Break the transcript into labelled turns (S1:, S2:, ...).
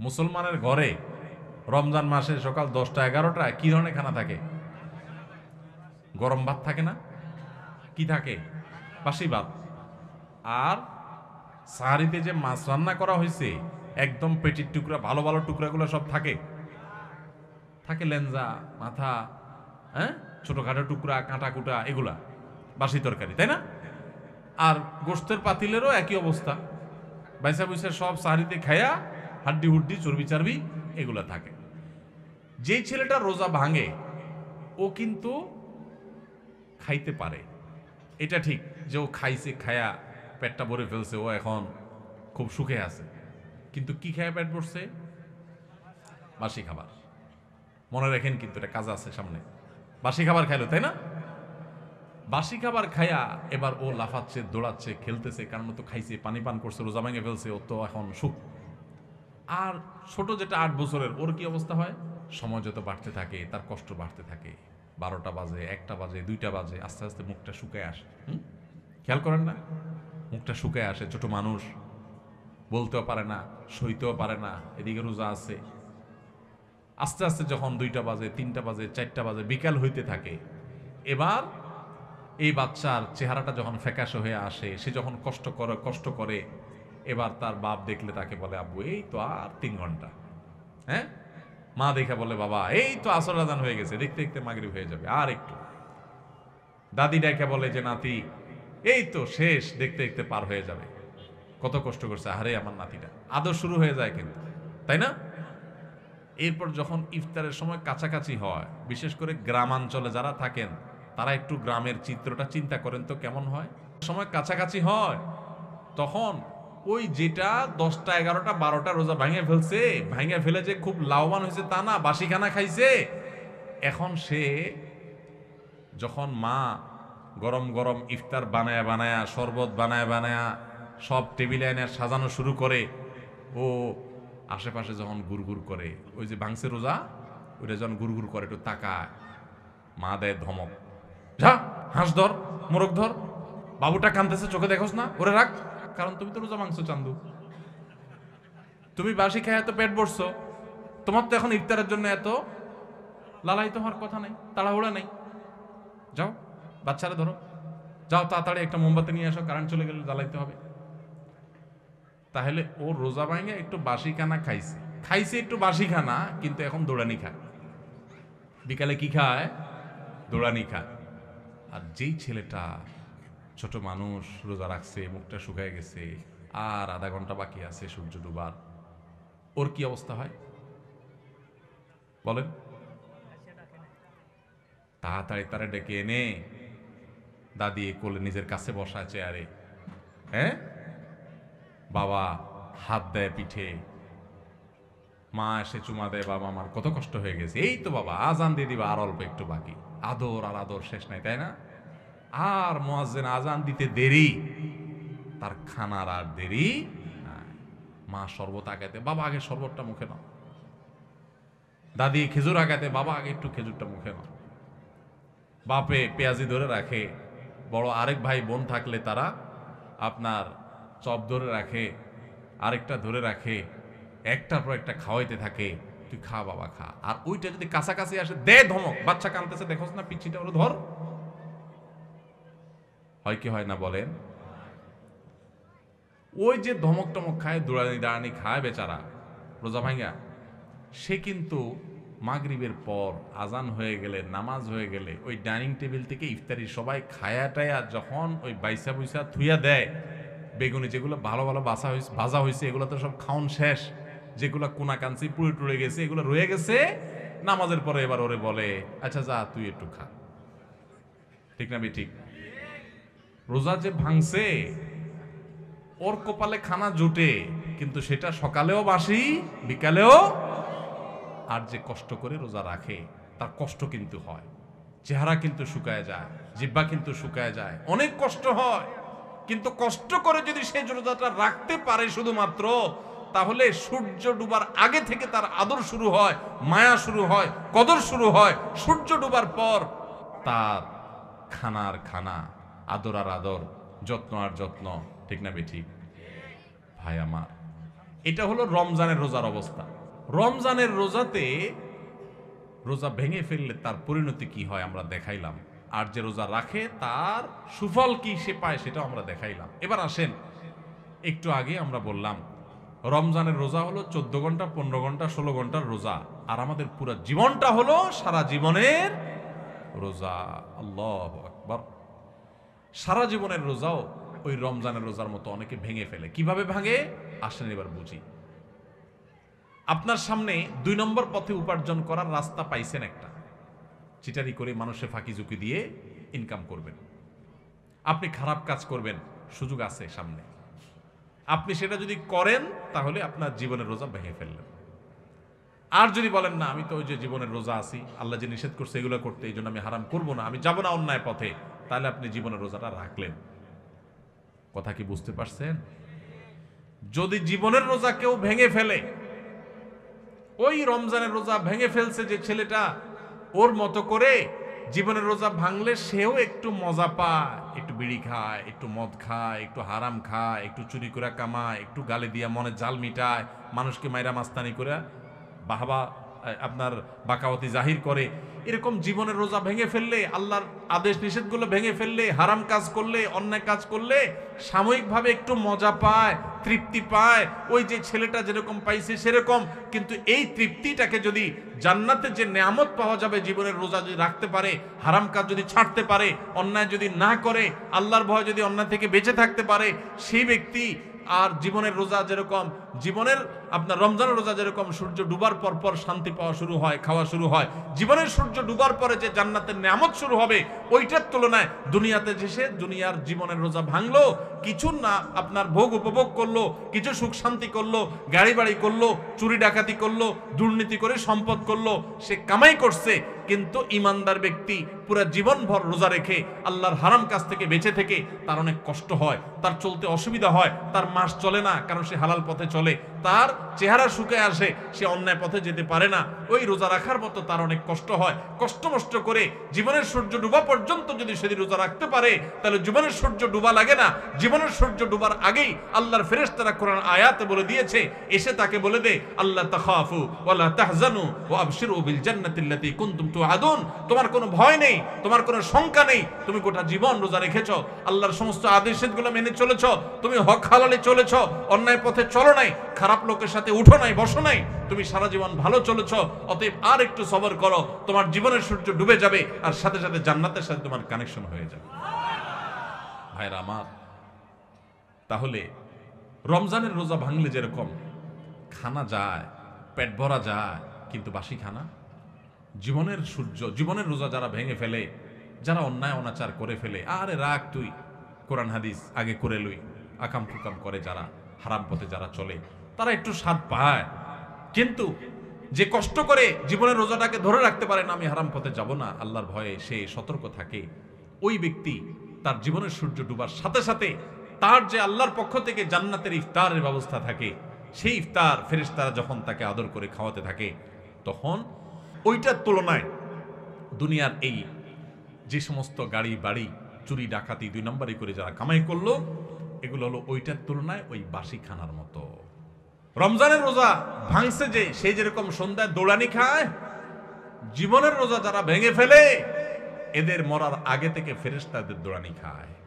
S1: মুসলমানের ঘরে রমজান মাসে সকাল দশটা এগারোটা কি ধরনের খানা থাকে? গরম ভাত থাকে না? কি থাকে? বাসি ভাত। আর সাহারিতে যে মাছ রান্না করা হয়েছে, একদম পেটির টুকরা, ভালো ভালো টুকরাগুলো সব থাকে। থাকে লেঞ্জা মাথা হ্যাঁ? ছোটখাটো টুকরা কাঁটা কুটা এগুলা, বাসি তরকারি, তাই না? আর গোস্তের পাতিলেরও একই অবস্থা। বাইসা বুইসা সব সাহারিতে খায়া হাড্ডি হুড্ডি, চর্বি চারবি এগুলা থাকে। যেই ছেলেটা রোজা ভাঙে, ও কিন্তু খাইতে পারে। এটা ঠিক যে ও খাইছে, খায়া পেটটা ভরে ফেলছে, ও এখন খুব সুখে আছে। কিন্তু কি খায়া পেট ভরছে? বাসি খাবার। মনে রাখেন কিন্তু এটা কাজ আছে সামনে। বাসি খাবার খাইলো, তাই না? বাসি খাবার খায়া এবার ও লাফাচ্ছে, দৌড়াচ্ছে, খেলতেছে কারণ তো খাইছে, পানি পান করছে, রোজা ভেঙে ফেলছে, ও তো এখন সুখ। আর ছোট যেটা আট বছরের, ওর কি অবস্থা হয়? সময় যত বাড়তে থাকে, তার কষ্ট বাড়তে থাকে। বারোটা বাজে, একটা বাজে, দুইটা বাজে, আস্তে আস্তে মুখটা শুকায় আসে। খেয়াল করেন না? মুখটা শুকায় আসে, ছোট মানুষ। বলতেও পারে না, সইতেও পারে না, এদিকে রোজা আছে। আস্তে আস্তে যখন দুইটা বাজে, তিনটা বাজে, চারটা বাজে, বিকাল হইতে থাকে, এবার এই বাচ্চার চেহারাটা যখন ফ্যাকাশে হয়ে আসে, সে যখন কষ্ট করে কষ্ট করে এবার তার বাপ দেখলে তাকে বলে, আব্বু, এই তো আর তিন ঘণ্টা। হ্যাঁ? মা দেখে বলে, বাবা, এই তো আসর আজান হয়ে গেছে, দেখতে দেখতে মাগরিব হয়ে যাবে, আর একটু। দাদি ডেকে বলে যে, নাতি, এই তো শেষ, দেখতে দেখতে পার হয়ে যাবে। কত কষ্ট করছে আরে আমার নাতিটা। আদর শুরু হয়ে যায় কিন্তু, তাই না? এরপর যখন ইফতারের সময় কাছাকাছি হয়, বিশেষ করে গ্রামাঞ্চলে যারা থাকেন, তারা একটু গ্রামের চিত্রটা চিন্তা করেন তো কেমন হয়? সময় কাছাকাছি হয়, তখন ওই যেটা দশটা, এগারোটা, বারোটা রোজা ভাঙে ফেলছে? ভাঙে ফেলে যে খুব লাভবান হয়েছে তা না বাসি খানা খাইছে। এখন সে যখন মা গরম গরম ইফতার বানায়া বানায়া, শরবত বানায়া বানায়া সব টেবিলে এনে সাজানো শুরু করে, ও আশেপাশে যখন গুড়গুড় করে, ওই যে ভাঙছে রোজা, ওইটা যখন গুড়গুড় করে, একটু তাকায়, মা দেয় ধমক, যা, হাঁস ধর, মোরগ ধর, বাবুটা কানতেছে, চোখে দেখোস না, ওরে রাখ। কারণ তুমি তো রোজা মাংস চান্দু। তুমি বাসি খায় এত পেট ভরছো। তোমার তো এখন ইফতারের জন্য এত লালাই তোমার কথা নেই, তাড়াহুড়া নেই। যাও, বাচ্চারা ধরো। যাও, তাড়াতাড়ি একটা মোমবাতি নিয়ে আসো কারেন্ট চলে গেলে জ্বালাইতে হবে। তাহলে ও রোজা ভাঙে, একটু বাসি খানা খাইছে। খাইছে একটু বাসি খানা কিন্তু এখন দৌড়ানি খায়। বিকালে কি খায়? দৌড়ানি খায়। আর যেই ছেলেটা ছোট মানুষ রোজা রাখছে, মুখটা শুকায় গেছে, আর আধা ঘণ্টা বাকি আছে সূর্য ডুবার। ওর কি অবস্থা হয়? বলেন। তাড়াতাড়ি তারা ডেকে এনে দাদি কোলে নিজের কাছে বসা চেয়ারে। হ্যাঁ? বাবা হাত দেয় পিঠে। মা এসে চুমা দেয়, বাবা আমার কত কষ্ট হয়ে গেছে। এই তো বাবা, আজান দিয়ে দিবা, আর অল্প একটু বাকি। আদর আর আদর শেষ নাই, তাই না? আর মোয়াজ্জেন আজান দিতে দেরি। তার খানার আর দেরি মা শরবত আগাতে বাবা আগে শরবতটা মুখে নাও। দাদি খেজুর আগাতে বাবা আগে একটু খেজুরটা মুখে নাও। বাপে পেঁয়াজি ধরে রাখে। বড় আরেক ভাই বোন থাকলে তারা আপনার চপ ধরে রাখে, আরেকটা ধরে রাখে, একটার পর একটা খাওয়াইতে থাকে। তুই খা, বাবা খা। আর ওইটা যদি কাছাকাছি আসে, দে ধমক। বাচ্চা কানতেছে, দেখোস না পিছিটা ওরা ধর। হয় কি হয় না বলেন? ওই যে ধমক টমক খায় দৌড়ানি দাঁড়ানি খায় বেচারা। রোজা ভাঙ্গা সে কিন্তু মাগরিবের পর আজান হয়ে গেলে, নামাজ হয়ে গেলে, ওই ডাইনিং টেবিল থেকে ইফতারি সবাই খায়া টায়া যখন ওই বাইসা বুইসা থুইয়া দেয়, বেগুনি যেগুলো ভালো ভালো বাসা হয়েছে ভাজা হয়েছে এগুলো তো সব খাওন শেষ। যেগুলো কোনা কাঞ্চি পুড়ে টুড়ে গেছে, এগুলো রয়ে গেছে, নামাজের পরে এবার ওরে বলে আচ্ছা যা, তুই একটু খা। ঠিক না বে ঠিক? রোজা যে ভাঙছে, ওর কপালে খানা জুটে, কিন্তু সেটা সকালেও বাসি, বিকালেও আর যে কষ্ট করে রোজা রাখে, তার কষ্ট কিন্তু হয়। চেহারা কিন্তু শুকায় যায় জিব্বা কিন্তু শুকায় যায়। অনেক কষ্ট হয়, কিন্তু কষ্ট করে যদি সেই রোজাটা রাখতে পারে শুধুমাত্র, তাহলে সূর্য ডুবার আগে থেকে তার আদর শুরু হয়, মায়া শুরু হয়, কদর শুরু হয়। সূর্য ডুবার পর তার খানার খানা আদর আর আদর, যত্ন আর যত্ন, ঠিক না বেঠিক? ভাই আমার, এটা হলো রমজানের রোজার অবস্থা। রমজানের রোজাতে রোজা ভেঙে ফেললে তার পরিণতি কি হয় আমরা দেখাইলাম। আর যে রোজা রাখে তার সুফল কি সে পায় সেটাও আমরা দেখাইলাম। এবার আসেন, একটু আগে আমরা বললাম, রমজানের রোজা হলো চোদ্দ ঘণ্টা, পনেরো ঘণ্টা, ষোলো ঘণ্টার রোজা। আর আমাদের পুরো জীবনটা হলো সারা জীবনের রোজা। আল্লাহ আকবর। সারা জীবনের রোজাও ওই রমজানের রোজার মতো অনেকে ভেঙে ফেলে। কীভাবে ভাঙে? আসেন এবার বুঝি। আপনার সামনে দুই নম্বর পথে উপার্জন করার রাস্তা পাইছেন একটা। চিটারি করে মানুষে ফাঁকি ঝুঁকি দিয়ে ইনকাম করবেন। আপনি খারাপ কাজ করবেন, সুযোগ আছে সামনে। আপনি সেটা যদি করেন, তাহলে আপনার জীবনের রোজা ভেঙে ফেললেন। আর যদি বলেন, না, আমি তো ওই যে জীবনের রোজা আছি, আল্লাহ যে নিষেধ করছে এগুলো করতে, এই জন্য আমি হারাম করব না, আমি যাব না অন্যায় পথে। তাহলে আপনি জীবনের রোজাটা রাখলেন। কথা কি বুঝতে পারছেন? যদি জীবনের রোজা কেউ ভেঙে ফেলে, ওই রমজানের রোজা ভেঙে ফেলছে যে ছেলেটা, ওর মতো করে জীবনের রোজা ভাঙলে সেও একটু মজা পায়, একটু বিড়ি খায়, একটু মদ খায়, একটু হারাম খায়, একটু চুরি করে কামায়, একটু গালে দিয়া মনে জাল মিটায়, মানুষকে মাইরা মাস্তানি করে বাহবা আপনার বাকাওয়াতি জাহির করে। এরকম জীবনের রোজা ভেঙে ফেললে, আল্লাহর আদেশ নিষেধগুলো ভেঙে ফেললে, হারাম কাজ করলে, অন্যায় কাজ করলে, সাময়িকভাবে একটু মজা পায়, তৃপ্তি পায়। ওই যে ছেলেটা যেরকম পাইছে সেরকম। কিন্তু এই তৃপ্তিটাকে যদি জান্নাতে যে নেয়ামত পাওয়া যাবে, জীবনের রোজা যদি রাখতে পারে, হারাম কাজ যদি ছাড়তে পারে, অন্যায় যদি না করে, আল্লাহর ভয় যদি অন্যায় থেকে বেঁচে থাকতে পারে, সেই ব্যক্তি আর জীবনের রোজা যেরকম জীবনের আপনার রমজানের রোজা যেরকম সূর্য ডুবার পর পর শান্তি পাওয়া শুরু হয়, খাওয়া শুরু হয়, জীবনের সূর্য ডুবার পরে যে জান্নাতের নিয়ামত শুরু হবে, ওইটার তুলনায় দুনিয়াতে এসে দুনিয়ার জীবনের রোজা ভাঙলো, কিছু না আপনার ভোগ উপভোগ করল, কিছু সুখ শান্তি করল, গাড়ি বাড়ি করল, চুরি ডাকাতি করল, দুর্নীতি করে সম্পদ করল, সে কামাই করছে, কিন্তু ইমানদার ব্যক্তি পুরো জীবনভর রোজা রেখে আল্লাহর হারাম কাছ থেকে বেঁচে থেকে তার অনেক কষ্ট হয়, তার চলতে অসুবিধা হয়, তার মাস চলে না, কারণ সে হালাল পথে চলে। Solé. তার চেহারা শুকে আসে, সে অন্যায় পথে যেতে পারে না। ওই রোজা রাখার মতো তার অনেক কষ্ট হয়। কষ্ট মষ্ট করে জীবনের সূর্য ডুবা পর্যন্ত যদি সেদিন রোজা রাখতে পারে, তাহলে জীবনের সূর্য ডুবা লাগে না। জীবনের সূর্য ডুবার আগেই আল্লাহর ফেরেশতারা কোরআন আয়াতে বলে দিয়েছে, এসে তাকে বলে দে আল্লাহ তাখাফু ওয়ালা তাহজানু ওয়া আবশিরু বিল জান্নাতিল্লাতী কুনতুম তুআদুন তোমার কোনো ভয় নেই, তোমার কোনো শঙ্কা নেই, তুমি গোটা জীবন রোজা রেখেছো, আল্লাহর সমস্ত আদেশগুলো মেনে চলেছো, তুমি হক হালালে চলেছো, অন্যায় পথে চলো নাই, খারাপ লোকের সাথে উঠো নাই, বসো নাই। তুমি সারা জীবন ভালো চলেছ, অতএব আর একটু সবর করো, তোমার জীবনের সূর্য ডুবে যাবে আর সাথে সাথে জান্নাতের সাথে তোমার কানেকশন হয়ে যাবে। ভাইরা আমার, তাহলে রমজানের রোজা ভাঙলে যেরকম খানা যায়, পেট ভরা যায়, কিন্তু বাসি খানা? জীবনের সূর্য, জীবনের রোজা যারা ভেঙে ফেলে, যারা অন্যায় অনাচার করে ফেলে, আরে রাগ তুই, কোরআন হাদিস আগে করে লই আকাম ফুকাম করে যারা, হারাম পথে যারা চলে তারা একটু স্বাদ পায়। কিন্তু যে কষ্ট করে জীবনের রোজাটাকে ধরে রাখতে পারে না, আমি হারাম পথে যাব না, আল্লাহর ভয়ে সে সতর্ক থাকে। ওই ব্যক্তি তার জীবনের সূর্য ডুবার সাথে সাথে তার যে আল্লাহর পক্ষ থেকে জান্নাতের ইফতারের ব্যবস্থা থাকে, সেই ইফতার ফেরেশতারা যখন তাকে আদর করে খাওয়াতে থাকে, তখন ওইটার তুলনায় দুনিয়ার এই যে সমস্ত গাড়ি, বাড়ি, চুরি, ডাকাতি, দুই নম্বরই করে যারা কামাই করল, এগুলো হলো ওইটার তুলনায় ওই বাসি খানার মতো। রমজানের রোজা ভাঙছে যে সেই যেরকম সন্ধ্যায় দৌড়ানি খায়, জীবনের রোজা যারা ভেঙে ফেলে, এদের মরার আগে থেকে ফেরেশতাদের দৌড়ানি খায়।